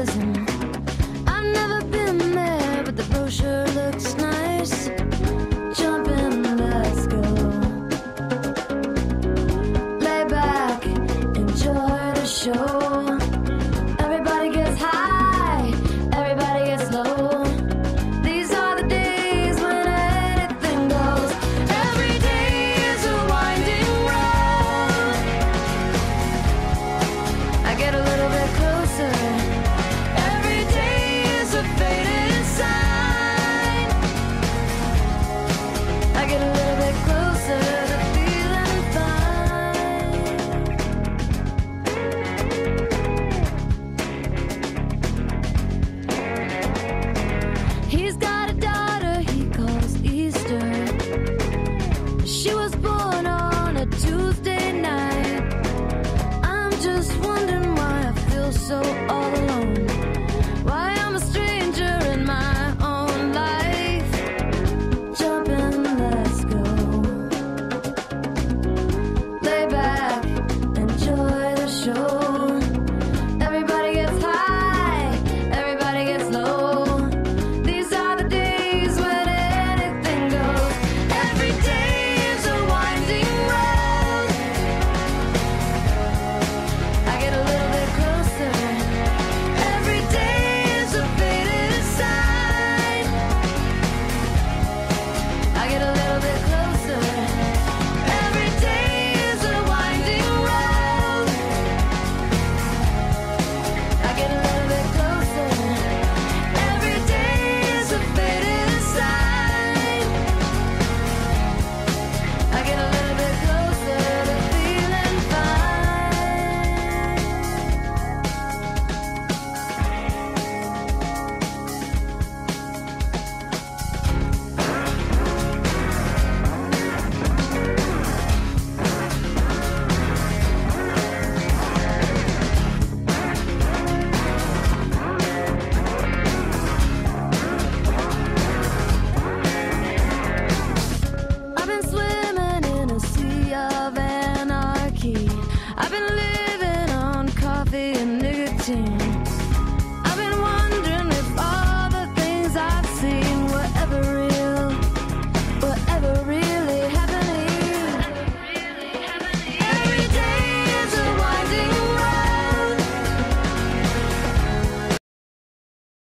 Intellectualism. I've so old. soon.